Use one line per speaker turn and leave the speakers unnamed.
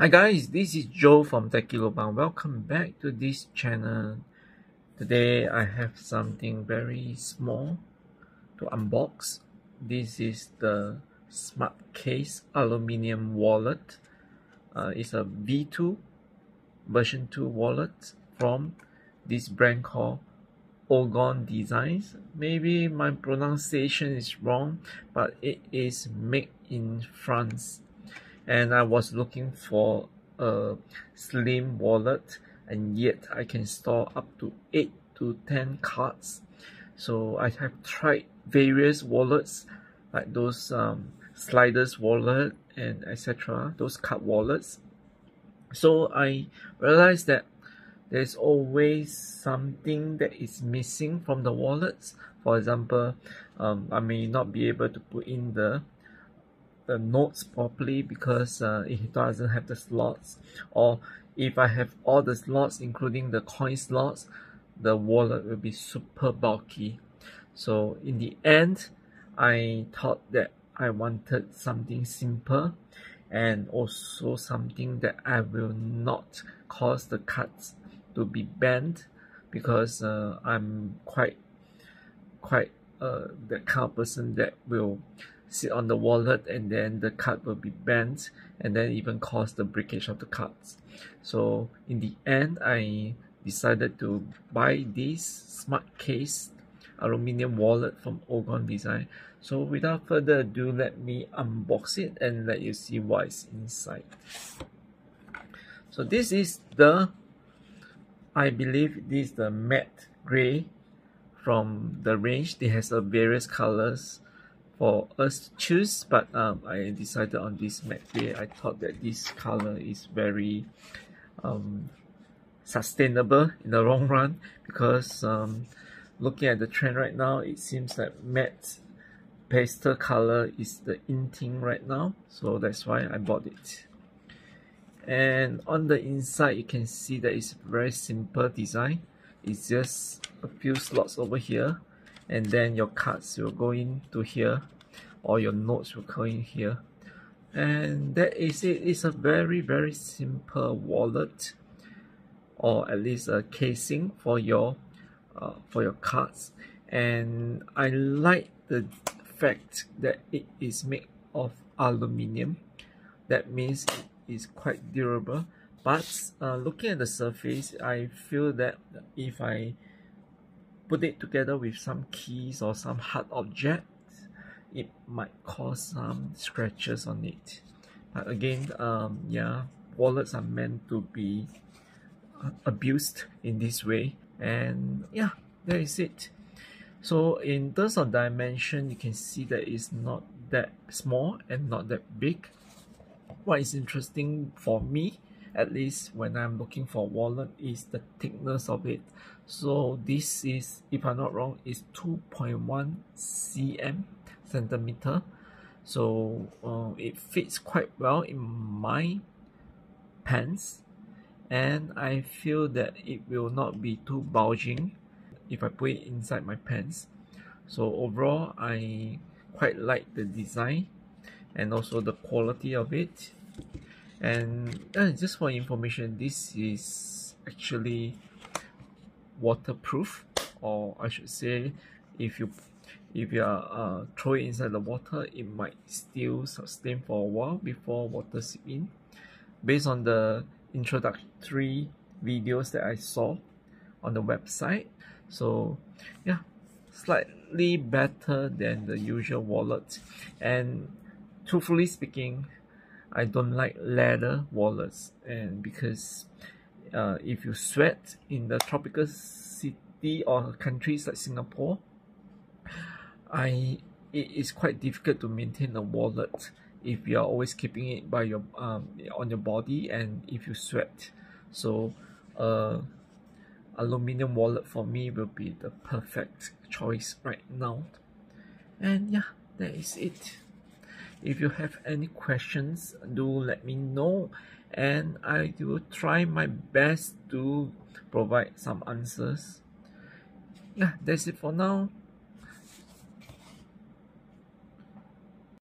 Hi guys, this is Joe from Techie. Welcome back to this channel. Today I have something very small to unbox. This is the Smart Case Aluminium Wallet. Uh, it's a V2 version 2 wallet from this brand called Ogon Designs. Maybe my pronunciation is wrong, but it is made in France and I was looking for a slim wallet and yet I can store up to 8 to 10 cards. So I have tried various wallets like those um, sliders wallet and etc those card wallets. So I realized that there's always something that is missing from the wallets. For example um, I may not be able to put in the the notes properly because uh, it doesn't have the slots or if I have all the slots including the coin slots the wallet will be super bulky. So in the end I thought that I wanted something simple and also something that I will not cause the cards to be bent because uh, I'm quite quite uh, kind of person that will sit on the wallet and then the card will be bent and then even cause the breakage of the cards. So in the end i decided to buy this smart case aluminum wallet from ogon design. So without further ado let me unbox it and let you see what is inside. So this is the i believe this is the matte gray from the range. It has a various colors for us to choose but um, I decided on this matte gray I thought that this color is very um, sustainable in the long run because um, looking at the trend right now it seems that matte pastel color is the in thing right now. So that's why I bought it. And on the inside you can see that it's very simple design. It's just a few slots over here and then your cards will go into here or your notes will go in here. And that is it. It's a very very simple wallet or at least a casing for your uh, for your cards. And I like the fact that it is made of aluminium. That means it is quite durable. But uh, looking at the surface I feel that if I put it together with some keys or some hard object it might cause some scratches on it. But again um, yeah wallets are meant to be uh, abused in this way and yeah that is it. So in terms of dimension you can see that it's not that small and not that big. What is interesting for me at least when I'm looking for wallet is the thickness of it. So this is if I'm not wrong is 2.1 cm centimeter. So uh, it fits quite well in my pants and I feel that it will not be too bulging if I put it inside my pants. So overall I quite like the design and also the quality of it and uh, just for information this is actually waterproof or I should say if you if you are uh, throw it inside the water it might still sustain for a while before water seep in. Based on the introductory videos that I saw on the website so yeah slightly better than the usual wallet. And truthfully speaking I don't like leather wallets and because uh, if you sweat in the tropical city or countries like Singapore I it is quite difficult to maintain a wallet if you are always keeping it by your um on your body and if you sweat. So uh aluminum wallet for me will be the perfect choice right now. And yeah that is it if you have any questions do let me know and I will try my best to provide some answers. Yeah that's it for now